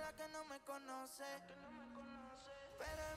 La Que se hace la que no me conoce. Pero